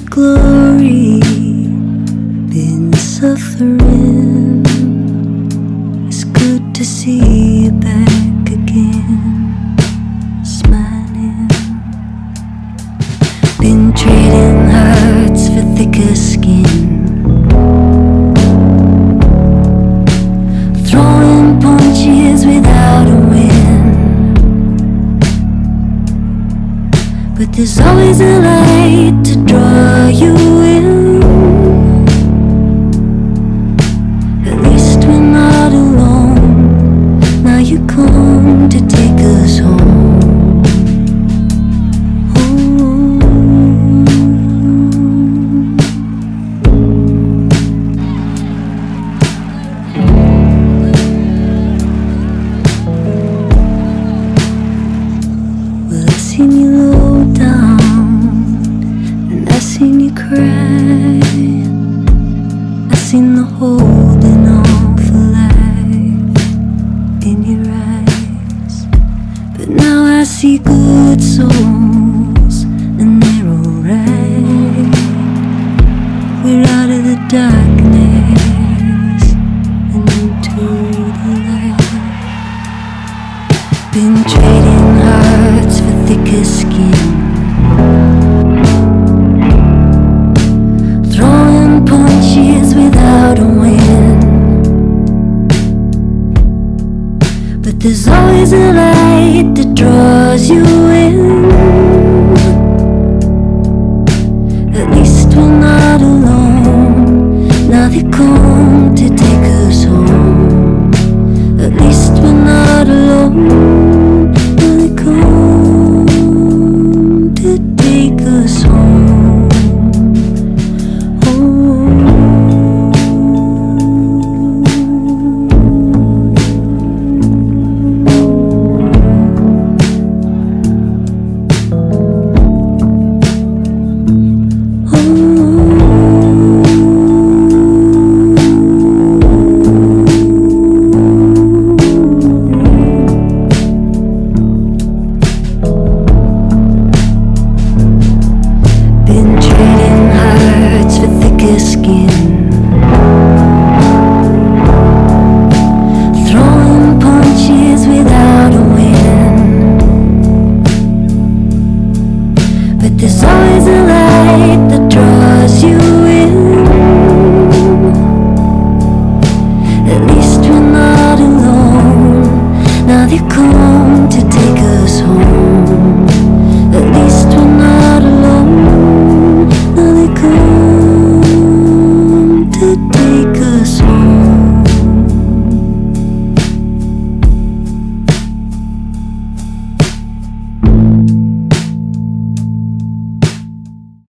glory, been suffering. It's good to see you back again, smiling. Been trading hearts for thicker skin. There's always a light to draw you in. At least we're not alone. Now you come to take us home. Home. Well, I seen you cry. I seen the holding on for life in your eyes. But now I see good souls, and they're alright. We're out of the darkness and into the light. Been trading hearts for thicker skin. There's always a light that draws you in. At least we're not alone. Now they come to take us home. At least we're not alone. Now they come to take us home. There's always a light that draws you in. At least we're not alone. Now they come to take us home.